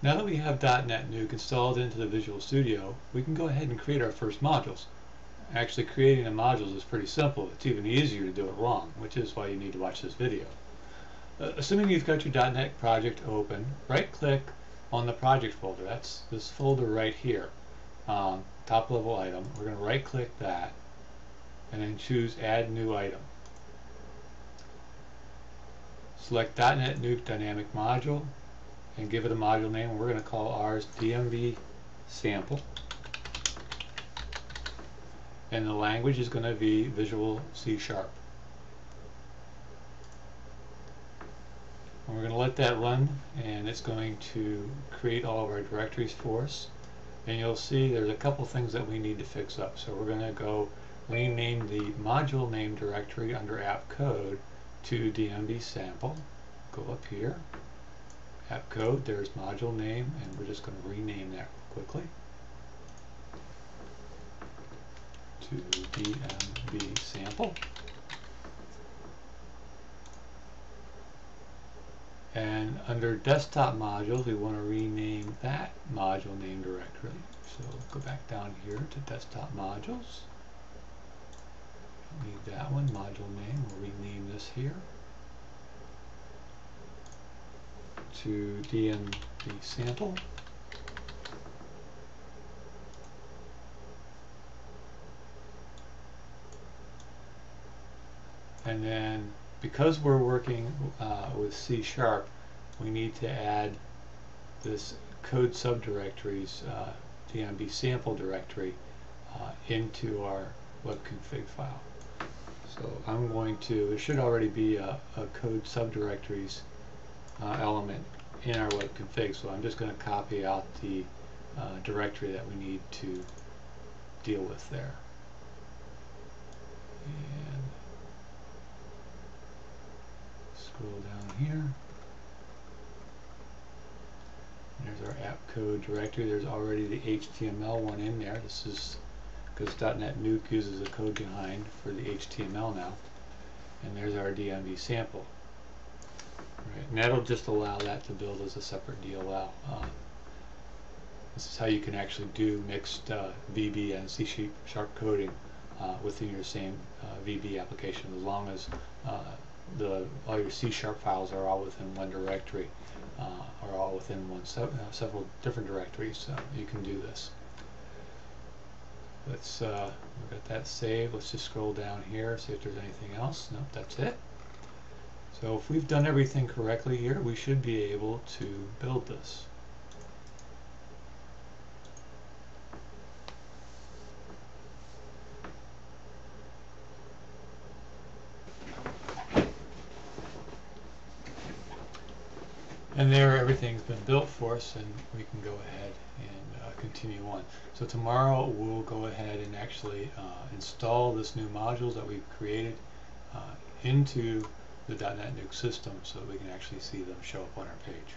Now that we have DotNetNuke installed into the Visual Studio, we can go ahead and create our first modules. Actually, creating the modules is pretty simple. It's even easier to do it wrong, which is why you need to watch this video. Uh, assuming you've got your .NET project open, right-click on the project folder. That's this folder right here, um, top level item. We're going to right-click that, and then choose Add New Item. Select DotNetNuke Dynamic Module, and give it a module name. We're going to call ours DMB sample. And the language is going to be Visual C Sharp. And we're going to let that run and it's going to create all of our directories for us. And you'll see there's a couple things that we need to fix up. So we're going to go rename the module name directory under app code to DMB sample. Go up here app code, there's module name, and we're just going to rename that quickly to DMB sample. And under desktop modules, we want to rename that module name directory. So go back down here to desktop modules. Need that one, module name. We'll rename this here. To DMB sample. And then because we're working uh, with C Sharp, we need to add this code subdirectories uh, DMV sample directory uh, into our web config file. So I'm going to, there should already be a, a code subdirectories uh, element in our web config. So I'm just going to copy out the uh, directory that we need to deal with there. And scroll down here. There's our app code directory. There's already the HTML one in there. This is because DotNetNuke uses a code behind for the HTML now. And there's our DMB sample. Right, and that'll just allow that to build as a separate DLL. Uh, this is how you can actually do mixed uh, VB and C sharp coding uh, within your same uh, VB application as long as uh, the all your C sharp files are all within one directory uh, or all within one se several different directories. So you can do this. Let's we've got that saved. Let's just scroll down here, see if there's anything else. Nope, that's it. So if we've done everything correctly here, we should be able to build this. And there everything's been built for us and we can go ahead and uh, continue on. So tomorrow we'll go ahead and actually uh, install this new modules that we've created uh, into the DotNetNuke system so that we can actually see them show up on our page.